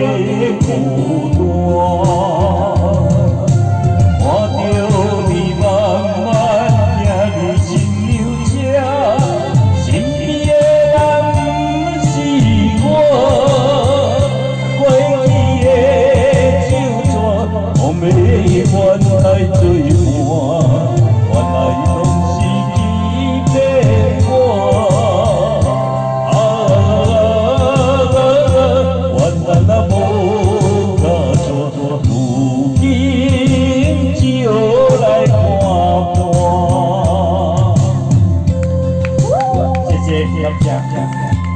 yeah Yeah.